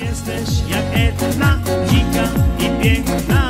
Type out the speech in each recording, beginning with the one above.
Jesteś jak Etna, dzika i piękna.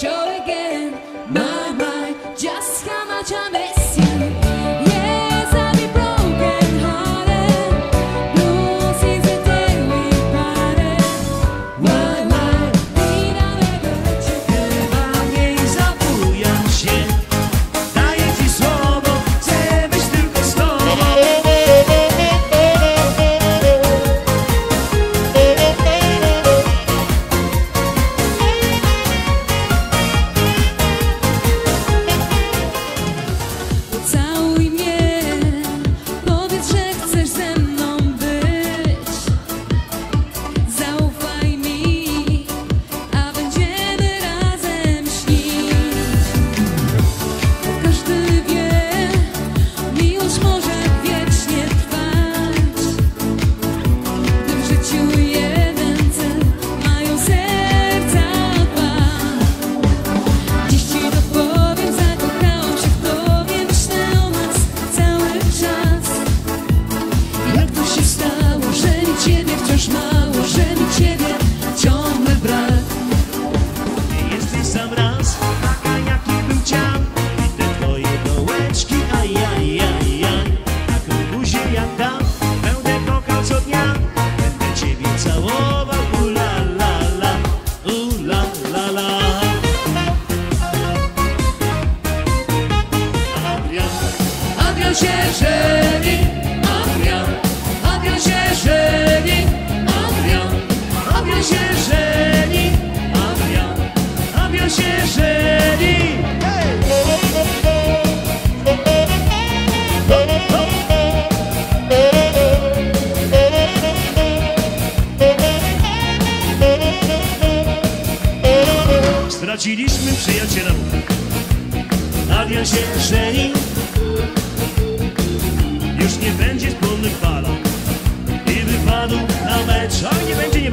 show again. My, my, just how much I made. wiesz no. mało, że mi ciebie ciągle brak. Jesteś sam raz, taka jaki bym chciał. I te twoje dołeczki, ajajaj aj, aj. Taką jak dam, będę kochał co dnia. Będę ciebie całował, ula la la, ula la la Adrian, Adrian się żyje Straciliśmy przyjaciela. Adrian się żeni. Już nie będzie wspólnych fala. I wypadł na mecz A nie będzie, nie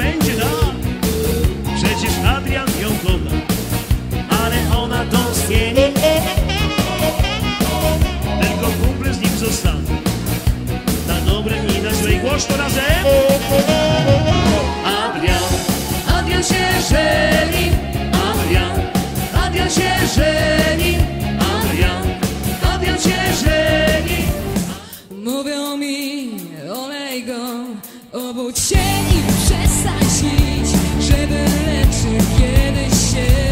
Adrian, Adrian się żeni. Adrian, Adrian się żeni. Adrian, Adrian się żeni. Mówią mi, olej go, obudź się i przestań śnić, żeby leczy kiedyś się